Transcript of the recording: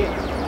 Yeah.